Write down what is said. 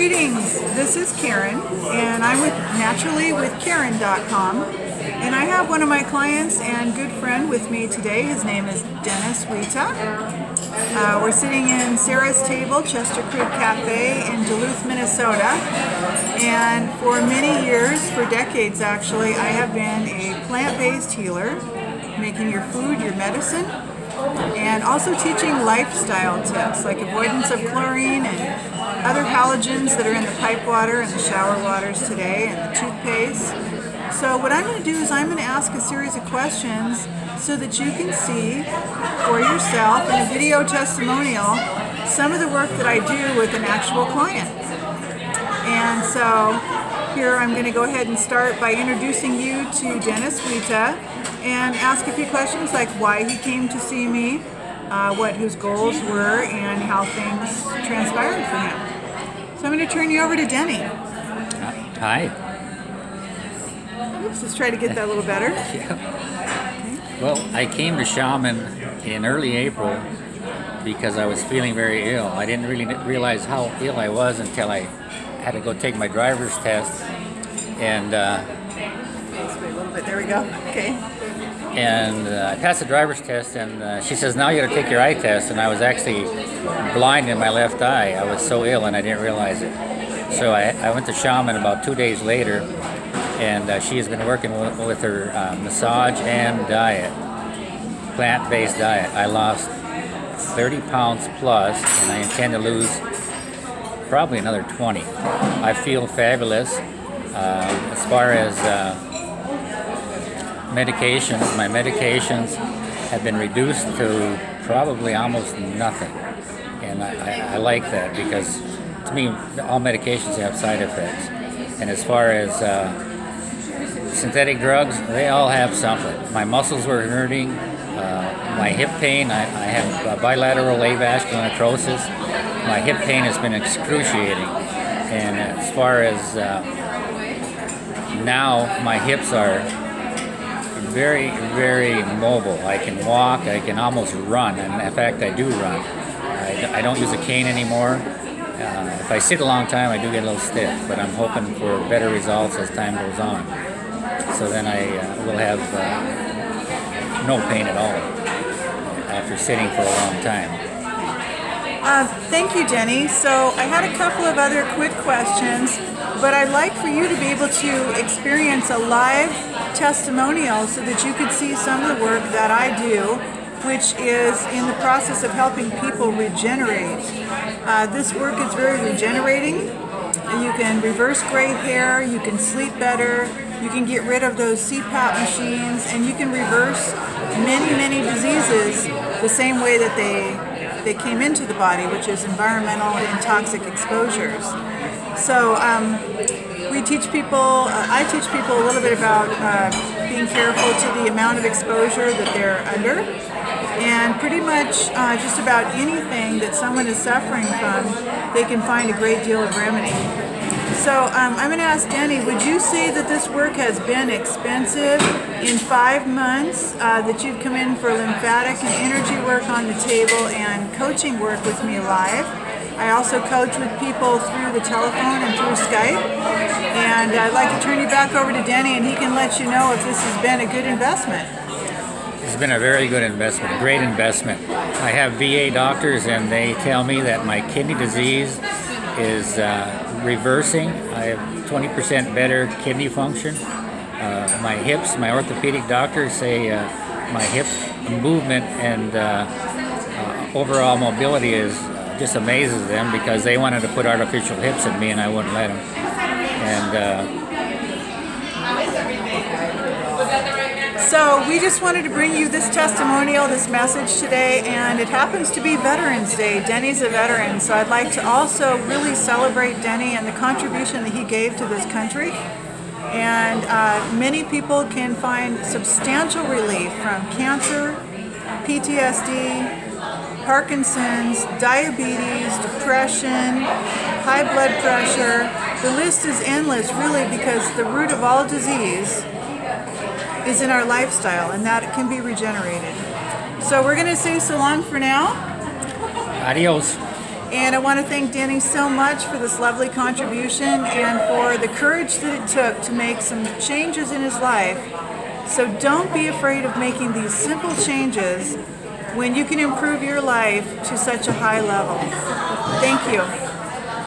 Greetings, this is Karen, and I'm with naturallywithkaren.com. And I have one of my clients and good friend with me today. His name is Dennis Wita. Uh, we're sitting in Sarah's Table, Chester Creek Cafe in Duluth, Minnesota. And for many years, for decades actually, I have been a plant-based healer, making your food your medicine, and also teaching lifestyle tips like avoidance of chlorine and other halogens that are in the pipe water and the shower waters today and the toothpaste. So what I'm going to do is I'm going to ask a series of questions so that you can see for yourself in a video testimonial some of the work that I do with an actual client. And so here I'm going to go ahead and start by introducing you to Dennis Wita and ask a few questions like why he came to see me, uh, what his goals were, and how things transpired for him. So I'm going to turn you over to Denny. Hi. Oops, let's try to get that a little better. yeah. Well, I came to Shaman in early April because I was feeling very ill. I didn't really realize how ill I was until I had to go take my driver's test. And uh, a little bit. There we go. Okay. And uh, I passed the driver's test, and uh, she says, "Now you got to take your eye test." And I was actually blind in my left eye. I was so ill, and I didn't realize it. So I, I went to shaman about two days later, and uh, she has been working with, with her uh, massage and diet, plant-based diet. I lost 30 pounds plus, and I intend to lose probably another 20. I feel fabulous. Uh, as far as uh, medications, my medications have been reduced to probably almost nothing. And I, I, I like that because to me, all medications have side effects. And as far as uh, synthetic drugs, they all have something. My muscles were hurting, uh, my hip pain, I, I have bilateral avascular necrosis. My hip pain has been excruciating. And as far as uh, now, my hips are very, very mobile. I can walk, I can almost run, and in fact, I do run. I, I don't use a cane anymore. Uh, if I sit a long time, I do get a little stiff, but I'm hoping for better results as time goes on. So then I uh, will have uh, no pain at all after sitting for a long time. Uh, thank you, Jenny. So I had a couple of other quick questions, but I'd like for you to be able to experience a live testimonial so that you could see some of the work that I do, which is in the process of helping people regenerate. Uh, this work is very regenerating. You can reverse gray hair, you can sleep better, you can get rid of those CPAP machines, and you can reverse many, many diseases the same way that they they came into the body, which is environmental and toxic exposures. So um, we teach people, uh, I teach people a little bit about uh, being careful to the amount of exposure that they're under. And pretty much uh, just about anything that someone is suffering from, they can find a great deal of remedy. So um, I'm going to ask Danny, would you say that this work has been expensive in five months uh, that you've come in for lymphatic and energy work on the table and coaching work with me live? I also coach with people through the telephone and through Skype. And I'd like to turn you back over to Denny and he can let you know if this has been a good investment. It's been a very good investment, a great investment. I have VA doctors and they tell me that my kidney disease is uh, reversing. I have 20% better kidney function. Uh, my hips, my orthopedic doctors say uh, my hip movement and uh, uh, overall mobility is just amazes them because they wanted to put artificial hips in me and I wouldn't let them. And So we just wanted to bring you this testimonial, this message today, and it happens to be Veterans Day. Denny's a veteran, so I'd like to also really celebrate Denny and the contribution that he gave to this country. And uh, many people can find substantial relief from cancer, PTSD, Parkinson's, diabetes, depression, high blood pressure. The list is endless, really, because the root of all disease is in our lifestyle, and that can be regenerated. So we're going to say so long for now. Adios. And I want to thank Danny so much for this lovely contribution and for the courage that it took to make some changes in his life. So don't be afraid of making these simple changes when you can improve your life to such a high level. Thank you.